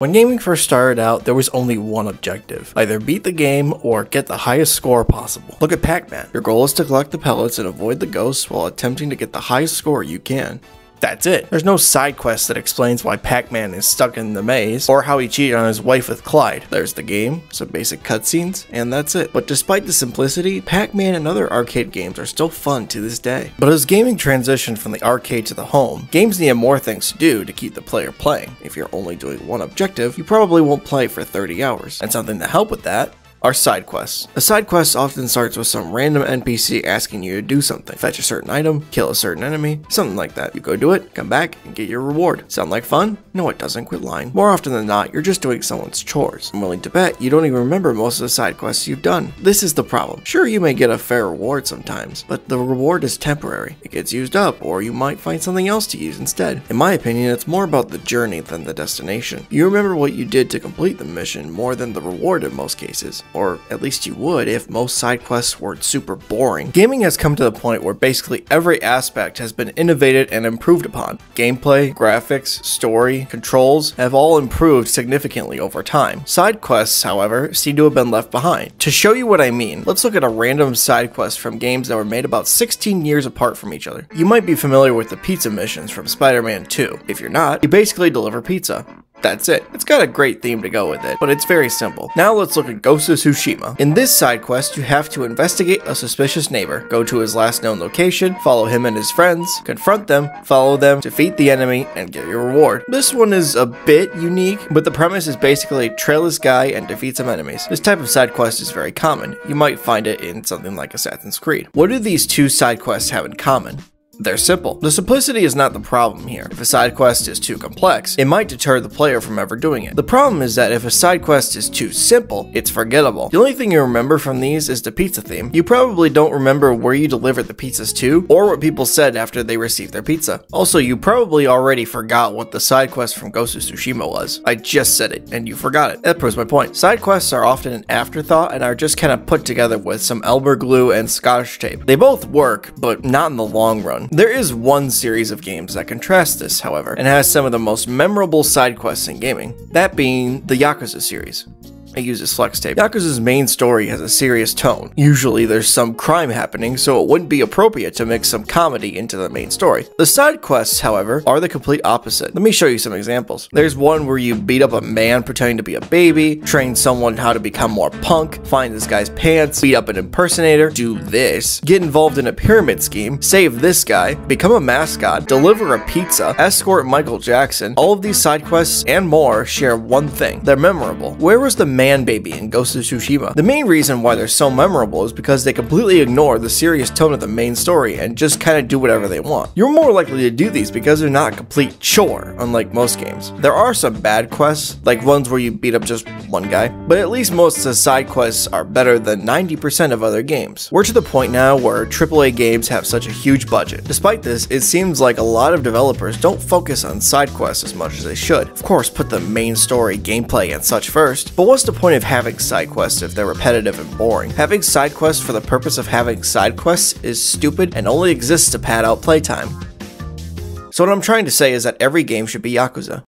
When gaming first started out, there was only one objective. Either beat the game or get the highest score possible. Look at Pac-Man. Your goal is to collect the pellets and avoid the ghosts while attempting to get the highest score you can. That's it. There's no side quest that explains why Pac-Man is stuck in the maze, or how he cheated on his wife with Clyde. There's the game, some basic cutscenes, and that's it. But despite the simplicity, Pac-Man and other arcade games are still fun to this day. But as gaming transitioned from the arcade to the home, games need more things to do to keep the player playing. If you're only doing one objective, you probably won't play for 30 hours. And something to help with that are side quests. A side quest often starts with some random NPC asking you to do something. Fetch a certain item, kill a certain enemy, something like that. You go do it, come back, and get your reward. Sound like fun? No, it doesn't. Quit lying. More often than not, you're just doing someone's chores. I'm willing to bet you don't even remember most of the side quests you've done. This is the problem. Sure, you may get a fair reward sometimes, but the reward is temporary. It gets used up, or you might find something else to use instead. In my opinion, it's more about the journey than the destination. You remember what you did to complete the mission more than the reward in most cases or at least you would if most side quests weren't super boring. Gaming has come to the point where basically every aspect has been innovated and improved upon. Gameplay, graphics, story, controls have all improved significantly over time. Side quests, however, seem to have been left behind. To show you what I mean, let's look at a random side quest from games that were made about 16 years apart from each other. You might be familiar with the pizza missions from Spider-Man 2. If you're not, you basically deliver pizza. That's it. It's got a great theme to go with it, but it's very simple. Now let's look at Ghost of Tsushima. In this side quest, you have to investigate a suspicious neighbor, go to his last known location, follow him and his friends, confront them, follow them, defeat the enemy, and get your reward. This one is a bit unique, but the premise is basically trail this guy and defeat some enemies. This type of side quest is very common. You might find it in something like Assassin's Creed. What do these two side quests have in common? They're simple. The simplicity is not the problem here. If a side quest is too complex, it might deter the player from ever doing it. The problem is that if a side quest is too simple, it's forgettable. The only thing you remember from these is the pizza theme. You probably don't remember where you delivered the pizzas to, or what people said after they received their pizza. Also, you probably already forgot what the side quest from Ghost of Tsushima was. I just said it, and you forgot it. That proves my point. Side quests are often an afterthought and are just kind of put together with some Elmer's glue and scotch tape. They both work, but not in the long run. There is one series of games that contrasts this, however, and has some of the most memorable side quests in gaming, that being the Yakuza series. Uses flex tape. Yakuza's main story has a serious tone. Usually there's some crime happening, so it wouldn't be appropriate to mix some comedy into the main story. The side quests, however, are the complete opposite. Let me show you some examples. There's one where you beat up a man pretending to be a baby, train someone how to become more punk, find this guy's pants, beat up an impersonator, do this, get involved in a pyramid scheme, save this guy, become a mascot, deliver a pizza, escort Michael Jackson. All of these side quests and more share one thing. They're memorable. Where was the man man baby in Ghost of Tsushima. The main reason why they're so memorable is because they completely ignore the serious tone of the main story and just kind of do whatever they want. You're more likely to do these because they're not a complete chore, unlike most games. There are some bad quests, like ones where you beat up just one guy, but at least most of the side quests are better than 90% of other games. We're to the point now where AAA games have such a huge budget. Despite this, it seems like a lot of developers don't focus on side quests as much as they should. Of course, put the main story, gameplay, and such first, but what's the point of having side quests if they're repetitive and boring. Having side quests for the purpose of having side quests is stupid and only exists to pad out playtime. So what I'm trying to say is that every game should be Yakuza.